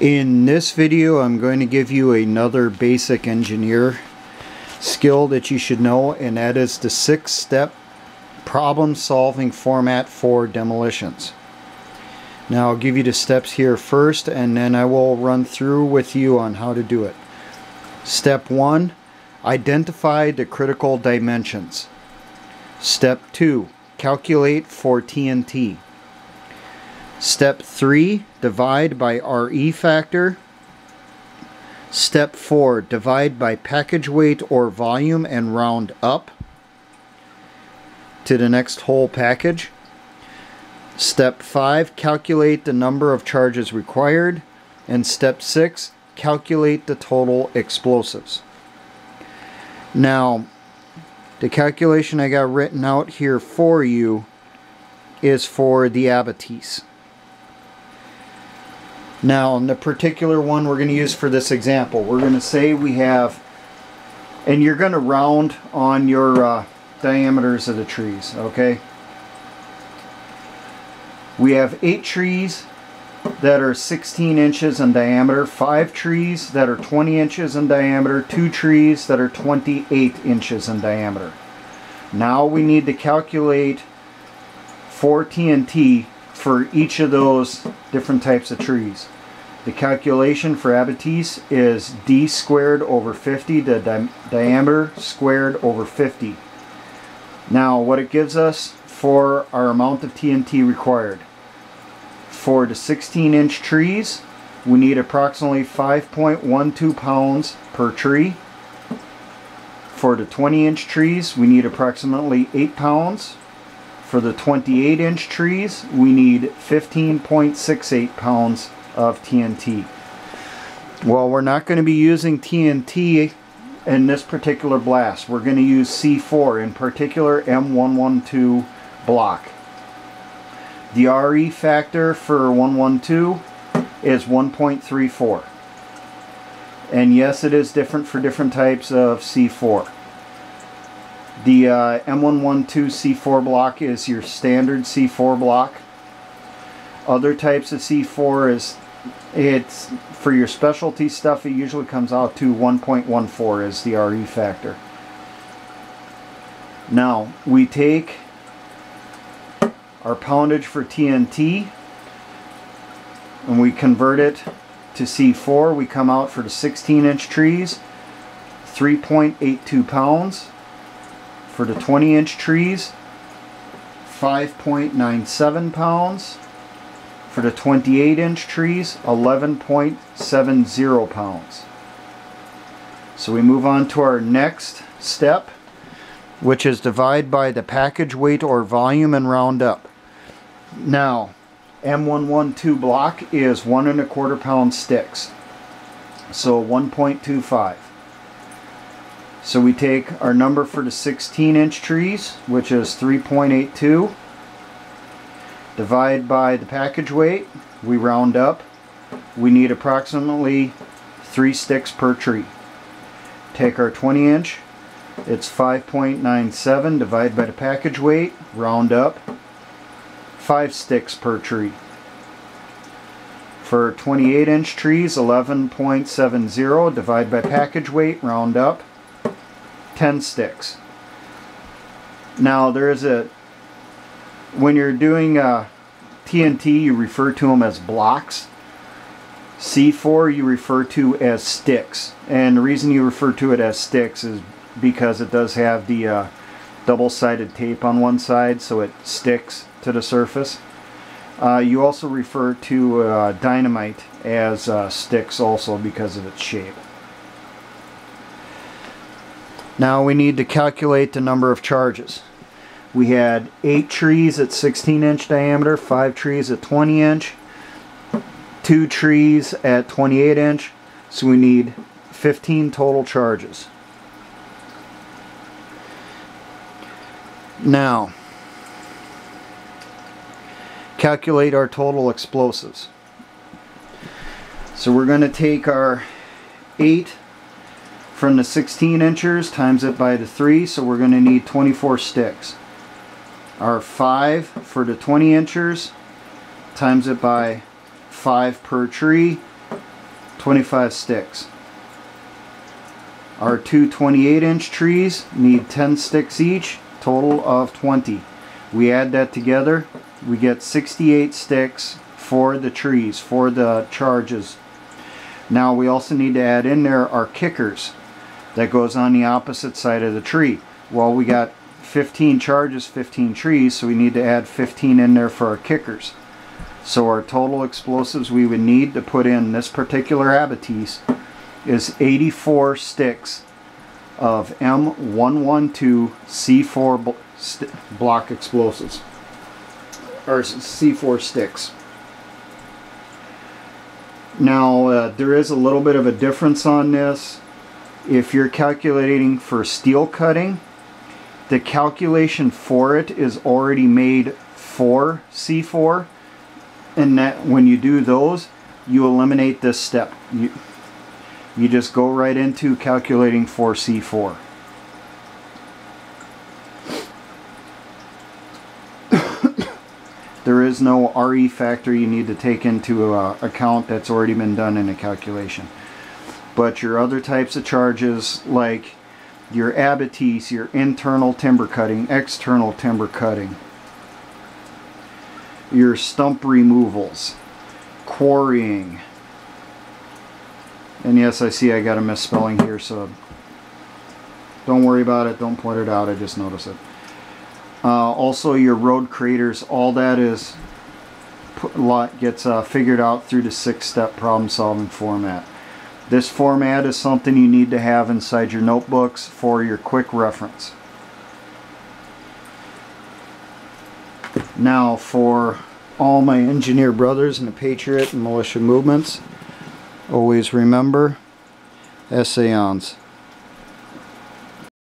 In this video I'm going to give you another basic engineer skill that you should know and that is the six step problem solving format for demolitions. Now I'll give you the steps here first and then I will run through with you on how to do it. Step 1 Identify the critical dimensions. Step 2 Calculate for TNT. Step 3, divide by RE factor. Step 4, divide by package weight or volume and round up to the next whole package. Step 5, calculate the number of charges required. And step 6, calculate the total explosives. Now, the calculation I got written out here for you is for the abatis. Now, in the particular one we're going to use for this example, we're going to say we have, and you're going to round on your uh, diameters of the trees, okay? We have eight trees that are 16 inches in diameter, five trees that are 20 inches in diameter, two trees that are 28 inches in diameter. Now we need to calculate for TNT for each of those different types of trees. The calculation for abatis is d squared over 50, the di diameter squared over 50. Now what it gives us for our amount of TNT required. For the 16 inch trees, we need approximately 5.12 pounds per tree. For the 20 inch trees, we need approximately 8 pounds. For the 28 inch trees, we need 15.68 pounds of TNT. Well, we're not going to be using TNT in this particular blast. We're going to use C4, in particular M112 block. The RE factor for 112 is 1.34. And yes, it is different for different types of C4. The uh, M112 C4 block is your standard C4 block. Other types of C4 is, it's for your specialty stuff, it usually comes out to 1.14 as the RE factor. Now, we take our poundage for TNT and we convert it to C4. We come out for the 16 inch trees, 3.82 pounds. For the 20 inch trees, 5.97 pounds. For the 28 inch trees, 11.70 pounds. So we move on to our next step, which is divide by the package weight or volume and round up. Now, M112 block is one and a quarter pound sticks. So 1.25. So we take our number for the 16 inch trees, which is 3.82, divide by the package weight, we round up. We need approximately three sticks per tree. Take our 20 inch, it's 5.97, divide by the package weight, round up, five sticks per tree. For 28 inch trees, 11.70, divide by package weight, round up, 10 sticks. Now there is a, when you're doing uh, TNT you refer to them as blocks. C4 you refer to as sticks. And the reason you refer to it as sticks is because it does have the uh, double-sided tape on one side so it sticks to the surface. Uh, you also refer to uh, dynamite as uh, sticks also because of its shape. Now we need to calculate the number of charges. We had 8 trees at 16 inch diameter, 5 trees at 20 inch, 2 trees at 28 inch, so we need 15 total charges. Now, calculate our total explosives. So we're going to take our 8 from the 16 inchers times it by the 3 so we're going to need 24 sticks our 5 for the 20 inchers times it by 5 per tree 25 sticks. Our two 28 inch trees need 10 sticks each, total of 20. We add that together, we get 68 sticks for the trees, for the charges. Now we also need to add in there our kickers that goes on the opposite side of the tree. Well, we got 15 charges, 15 trees, so we need to add 15 in there for our kickers. So our total explosives we would need to put in this particular abatis is 84 sticks of M112 C4 block explosives or C4 sticks. Now uh, there is a little bit of a difference on this. If you're calculating for steel cutting, the calculation for it is already made for C4 and that when you do those you eliminate this step. You, you just go right into calculating for C4. there is no RE factor you need to take into uh, account that's already been done in a calculation. But your other types of charges like your abatis, your internal timber cutting, external timber cutting, your stump removals, quarrying, and yes, I see I got a misspelling here, so don't worry about it. Don't point it out. I just noticed it. Uh, also, your road craters, all that is put, gets uh, figured out through the six-step problem-solving format. This format is something you need to have inside your notebooks for your quick reference. Now, for all my engineer brothers in the Patriot and militia movements, Always remember, essayons.